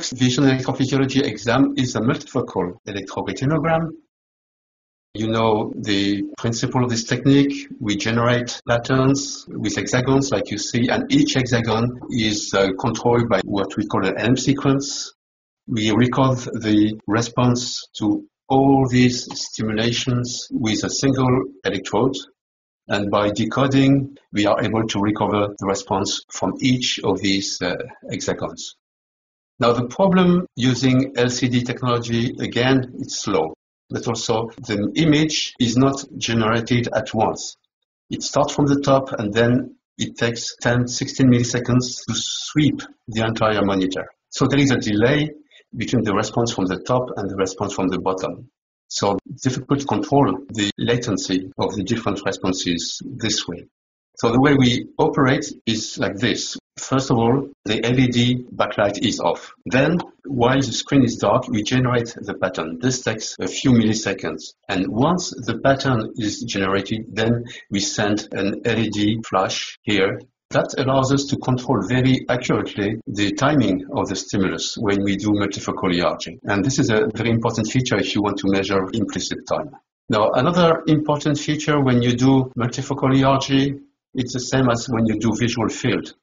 this vision electrophysiology exam is a multifocal electroretinogram. You know the principle of this technique. We generate patterns with hexagons like you see, and each hexagon is uh, controlled by what we call an M sequence. We record the response to all these stimulations with a single electrode. And by decoding, we are able to recover the response from each of these uh, hexagons. Now, the problem using LCD technology, again, it's slow but also the image is not generated at once. It starts from the top and then it takes 10, 16 milliseconds to sweep the entire monitor. So there is a delay between the response from the top and the response from the bottom. So difficult to control the latency of the different responses this way. So the way we operate is like this. First of all, the LED backlight is off. Then, while the screen is dark, we generate the pattern. This takes a few milliseconds. And once the pattern is generated, then we send an LED flash here. That allows us to control very accurately the timing of the stimulus when we do multifocal ERG. And this is a very important feature if you want to measure implicit time. Now, another important feature when you do multifocal ERG, it's the same as when you do visual field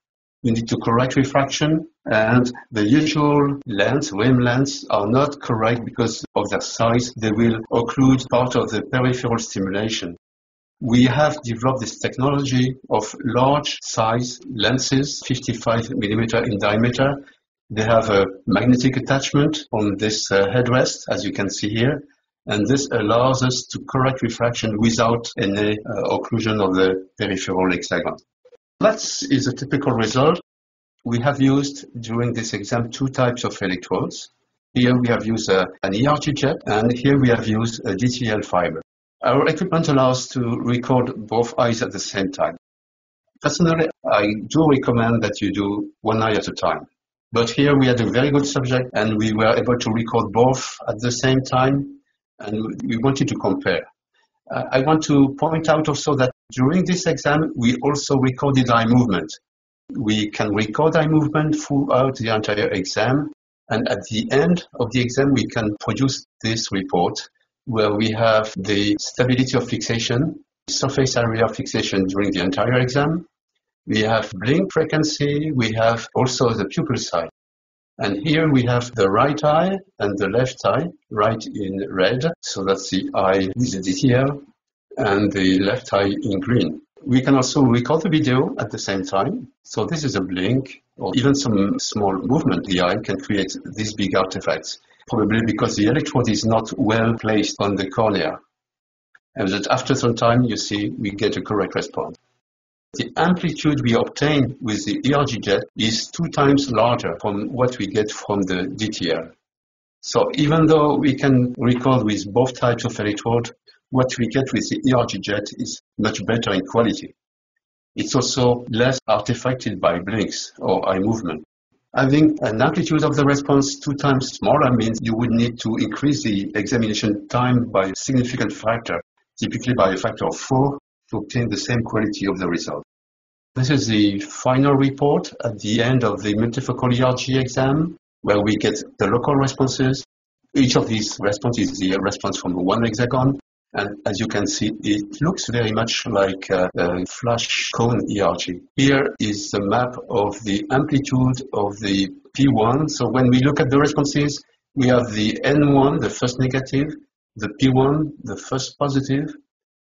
you need to correct refraction and the usual lens, rim lens, are not correct because of their size. They will occlude part of the peripheral stimulation. We have developed this technology of large size lenses, 55 millimeter in diameter. They have a magnetic attachment on this uh, headrest, as you can see here, and this allows us to correct refraction without any uh, occlusion of the peripheral hexagon. That is a typical result. We have used during this exam two types of electrodes. Here we have used a, an ERG jet and here we have used a DTL fiber. Our equipment allows to record both eyes at the same time. Personally, I do recommend that you do one eye at a time. But here we had a very good subject and we were able to record both at the same time and we wanted to compare. Uh, I want to point out also that during this exam, we also recorded eye movement. We can record eye movement throughout the entire exam, and at the end of the exam, we can produce this report where we have the stability of fixation, surface area of fixation during the entire exam. We have blink frequency, we have also the pupil size. And here we have the right eye and the left eye, right in red, so that's the eye with the DTL, and the left eye in green. We can also record the video at the same time. So this is a blink or even some small movement the eye can create these big artifacts, probably because the electrode is not well placed on the cornea. And that after some time, you see, we get a correct response. The amplitude we obtain with the ERG jet is two times larger from what we get from the DTL. So even though we can record with both types of electrode, what we get with the ERG jet is much better in quality. It's also less artifacted by blinks or eye movement. Having an amplitude of the response two times smaller means you would need to increase the examination time by a significant factor, typically by a factor of four, to obtain the same quality of the result. This is the final report at the end of the multifocal ERG exam, where we get the local responses. Each of these responses is the response from one hexagon, and as you can see, it looks very much like a, a, flash cone ERG. Here is the map of the amplitude of the P1. So when we look at the responses, we have the N1, the first negative, the P1, the first positive,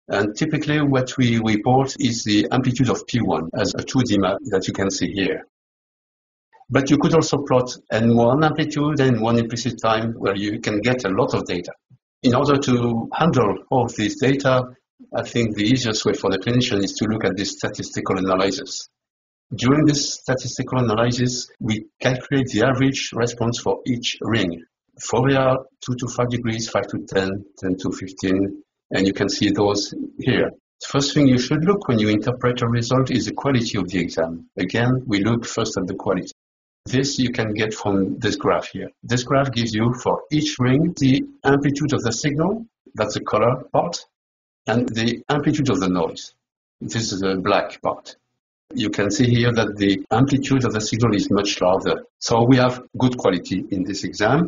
and typically what we report is the amplitude of P1 as a 2D map that you can see here. But you could also plot N1 amplitude N1 implicit time where you can get a lot of data in order to handle all of this data, I think the easiest way for the clinician is to look at this statistical analysis. During this statistical analysis, we calculate the average response for each ring. Fourier, 2 to 5 degrees, 5 to 10, 10 to 15, and you can see those here. The first thing you should look when you interpret a result is the quality of the exam. Again, we look first at the quality. This you can get from this graph here. This graph gives you for each ring the amplitude of the signal, that's the color part, and the amplitude of the noise. This is the black part. you can see here that the amplitude of the signal is much larger. So we have good quality in this exam.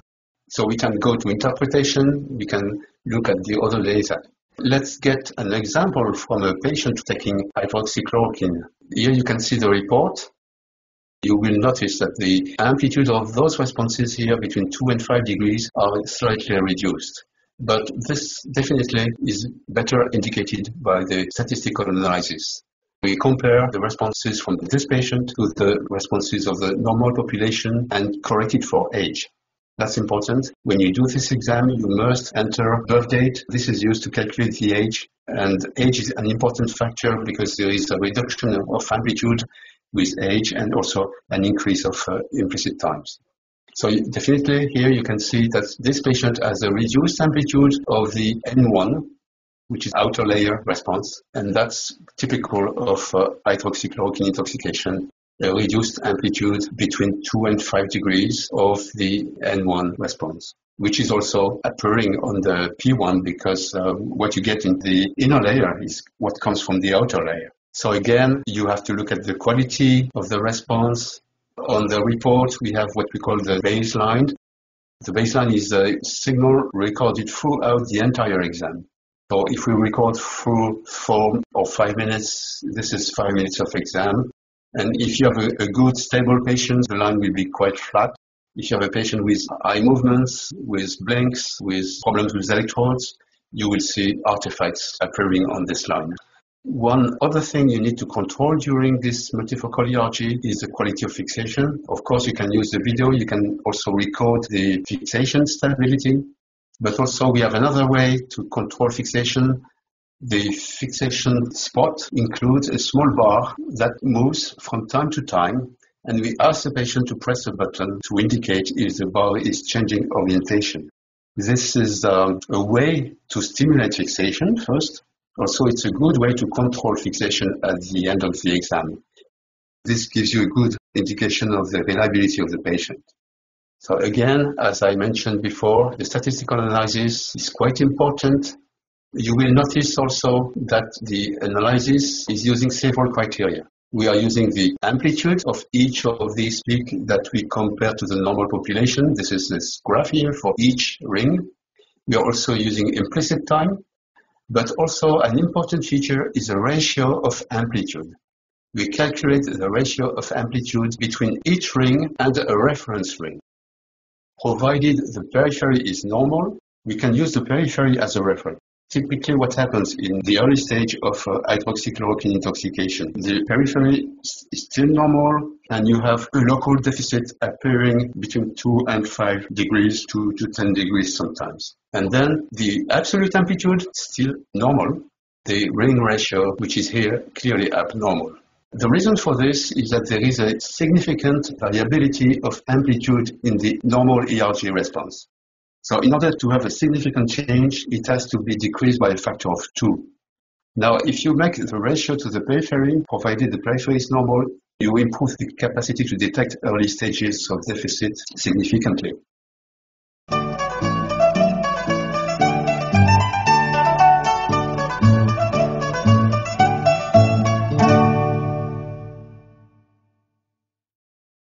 So we can go to interpretation, we can look at the other data. Let's get an example from a patient taking hydroxychloroquine. Here you can see the report. You will notice that the amplitude of those responses here between 2 and 5 degrees are slightly reduced. But this definitely is better indicated by the statistical analysis. We compare the responses from this patient to the responses of the normal population and correct it for age. That's important. When you do this exam, you must enter birth date. This is used to calculate the age, and age is an important factor because there is a reduction of amplitude with age and also an increase of uh, implicit times. So definitely here you can see that this patient has a reduced amplitude of the N1, which is outer layer response, and that's typical of uh, hydroxychloroquine intoxication a reduced amplitude between 2 and 5 degrees of the N1 response, which is also appearing on the P1 because uh, what you get in the inner layer is what comes from the outer layer. So again, you have to look at the quality of the response. On the report, we have what we call the baseline. The baseline is a signal recorded throughout the entire exam. So if we record through four or five minutes, this is five minutes of exam. And if you have a, a, good stable patient, the line will be quite flat. If you have a patient with eye movements, with blinks, with problems with electrodes, you will see artifacts appearing on this line. One other thing you need to control during this multifocal ERG is the quality of fixation. Of course, you can use the video. You can also record the fixation stability. But also we have another way to control fixation the fixation spot includes a small bar that moves from time to time, and we ask the patient to press a button to indicate if the bar is changing orientation. This is um, a way to stimulate fixation first. Also, it's a good way to control fixation at the end of the exam. This gives you a good indication of the reliability of the patient. So again, as I mentioned before, the statistical analysis is quite important you will notice also that the analysis is using several criteria. We are using the amplitude of each of these peaks that we compare to the normal population. This is this graph here for each ring. We are also using implicit time, but also an important feature is the ratio of amplitude. We calculate the ratio of amplitude between each ring and a reference ring. Provided the periphery is normal, we can use the periphery as a reference typically what happens in the early stage of uh, hydroxychloroquine intoxication. The periphery is still normal and you have a local deficit appearing between 2 and 5 degrees to, to 10 degrees sometimes. And then the absolute amplitude still normal. The ring ratio, which is here, clearly abnormal. The reason for this is that there is a significant variability of amplitude in the normal ERG response. So in order to have a significant change, it has to be decreased by a factor of two. Now, if you make the ratio to the periphery, provided the periphery is normal, you improve the capacity to detect early stages of deficit significantly.